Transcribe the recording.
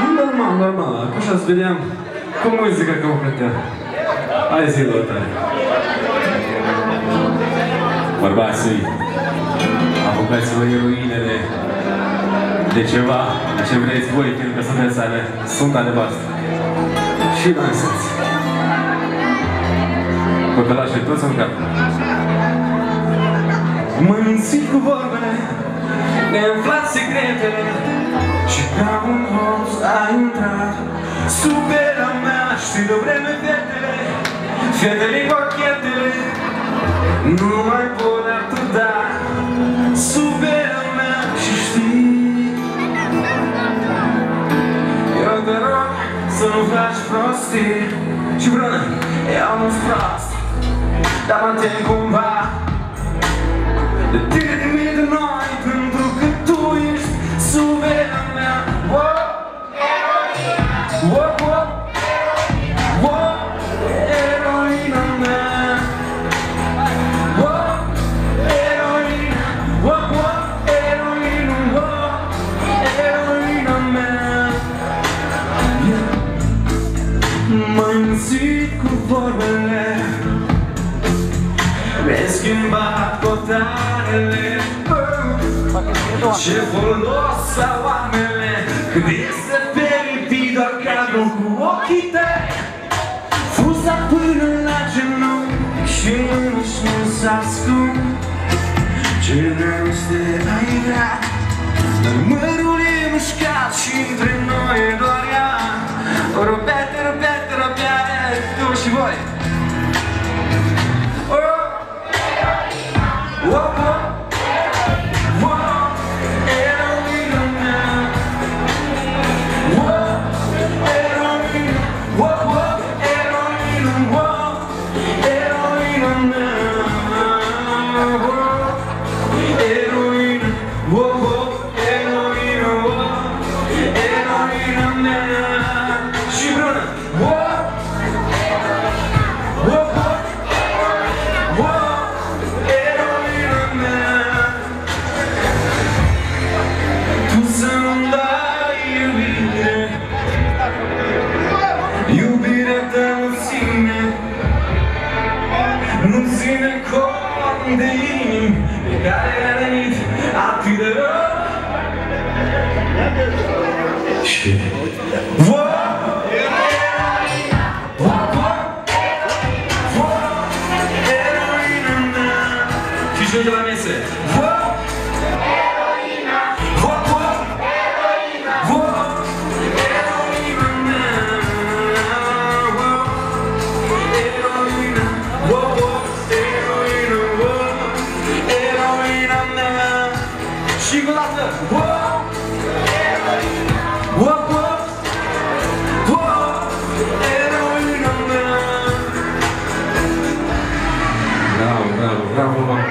Normal, normal. Așa să vedeam cu muzica completă. Hai zi, Lotare. Bărbații, apucați-vă eroinele de ceva, de ce vreți voi, pentru că sunteți ale, sunt ale voastre. Și dansați. Păcălașii toți în cap. Mă mințit cu vorbele, ne-am umflat secretele Supera mea, știi de vreme fetele Fetele cochetele Nu mai pot atâta. Supera mea și știi Eu te rog să nu faci prostii. Și vrână, eu nu-s prost Dar mă tem cumva de tine de mine de noi mințit cu vorbele mi-ai schimbat cotarele Ce folos au oamele Când este fericit doar cadru cu ochii tăi. Fuza până la genunchi Și nici nu s-a ascund Ce dragoste ai vrea? Dar mărul e Whoa, whoa, whoa. gideyim Pekala git at giderim Şükür Çocuğa neyse. Whoa! She go like the whoa, whoa, whoa, now.